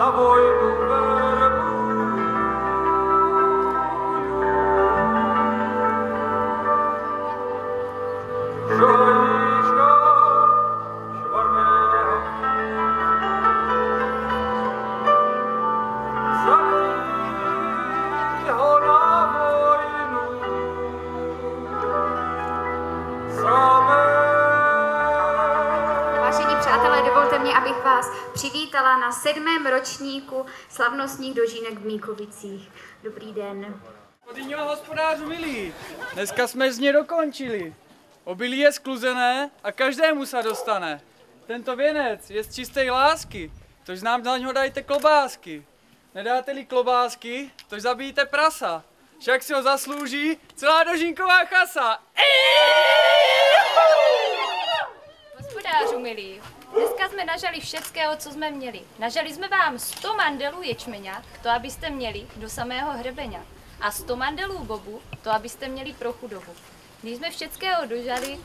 na vojnu verbu. Žolíška švarného, zabít ho na vojnu, samé. Vážení přátelé, přivítala na sedmém ročníku slavnostních dožínek v Míkovicích. Dobrý den. Podíňo hospodářu milí, dneska jsme z něj dokončili. Obilí je skluzené a každému se dostane. Tento věnec je z čisté lásky, tož nám na něho dajte klobásky. Nedáte-li klobásky, tož zabijte prasa. Však si ho zaslouží celá dožínková chasa. Hospodářu milí, dneska jsme nažali všeckého, co jsme měli. Nažali jsme vám 100 mandelů ječmeňa, to abyste měli do samého hrebeňa. A 100 mandelů bobu, to abyste měli pro chudobu. Když jsme všeckého dožali,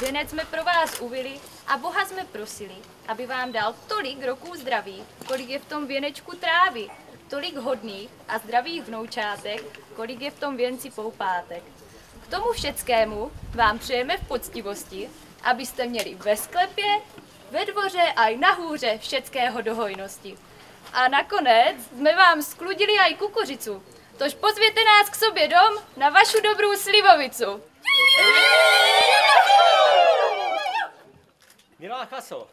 věnec jsme pro vás uvili a Boha jsme prosili, aby vám dal tolik roků zdraví, kolik je v tom věnečku trávy, tolik hodných a zdravých vnoučátek, kolik je v tom věnci poupátek. K tomu všeckému vám přejeme v poctivosti, abyste měli ve sklepě, ve dvoře a i nahůře všeckého dohojnosti. A nakonec jsme vám skludili aj kukuřicu, tož pozvěte nás k sobě dom na vašu dobrou slivovicu. Milá Chaso,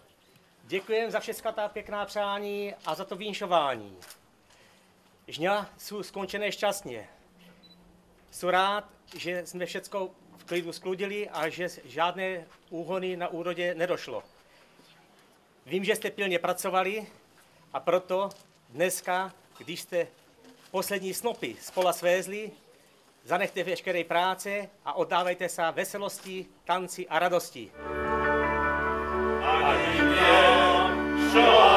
děkujem za všechna ta pěkná přání a za to vínšování. Žňa jsou skončené šťastně. Jsem rád, že jsme všecko v klidu skludili a že žádné úhony na úrodě nedošlo. Vím, že jste pilně pracovali a proto dneska, když jste poslední snopy z pola svézli, zanechte veškeré práce a oddávejte se veselosti, tanci a radosti. Muziko,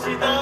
se spočítáme,